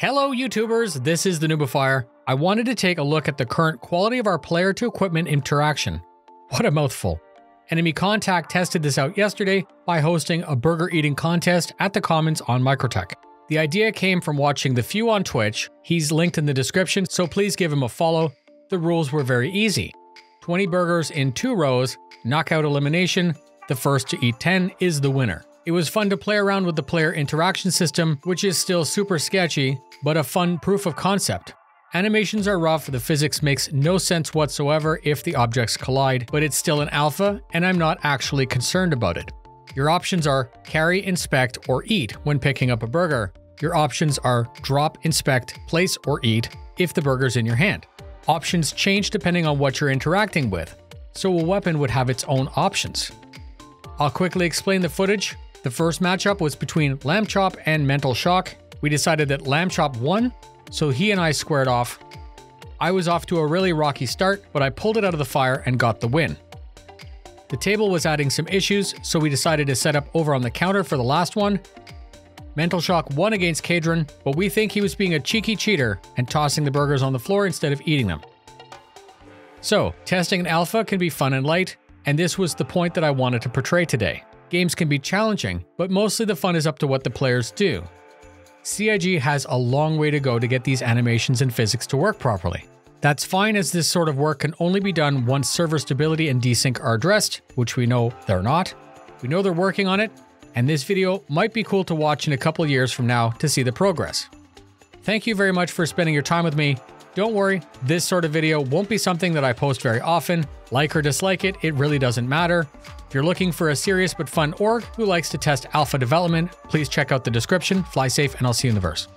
Hello, YouTubers. This is the Noobifier. I wanted to take a look at the current quality of our player to equipment interaction. What a mouthful. Enemy Contact tested this out yesterday by hosting a burger eating contest at the Commons on Microtech. The idea came from watching The Few on Twitch. He's linked in the description, so please give him a follow. The rules were very easy 20 burgers in two rows, knockout elimination. The first to eat 10 is the winner. It was fun to play around with the player interaction system, which is still super sketchy, but a fun proof of concept. Animations are rough, the physics makes no sense whatsoever if the objects collide, but it's still an alpha, and I'm not actually concerned about it. Your options are carry, inspect, or eat when picking up a burger. Your options are drop, inspect, place, or eat if the burger's in your hand. Options change depending on what you're interacting with, so a weapon would have its own options. I'll quickly explain the footage. The first matchup was between Lamb Chop and Mental Shock. We decided that Lamb Chop won, so he and I squared off. I was off to a really rocky start, but I pulled it out of the fire and got the win. The table was adding some issues, so we decided to set up over on the counter for the last one. Mental Shock won against Kadron, but we think he was being a cheeky cheater and tossing the burgers on the floor instead of eating them. So, testing an alpha can be fun and light, and this was the point that I wanted to portray today. Games can be challenging, but mostly the fun is up to what the players do. CIG has a long way to go to get these animations and physics to work properly. That's fine as this sort of work can only be done once server stability and desync are addressed, which we know they're not. We know they're working on it, and this video might be cool to watch in a couple years from now to see the progress. Thank you very much for spending your time with me. Don't worry, this sort of video won't be something that I post very often. Like or dislike it, it really doesn't matter. If you're looking for a serious but fun org who likes to test alpha development, please check out the description. Fly safe, and I'll see you in the verse.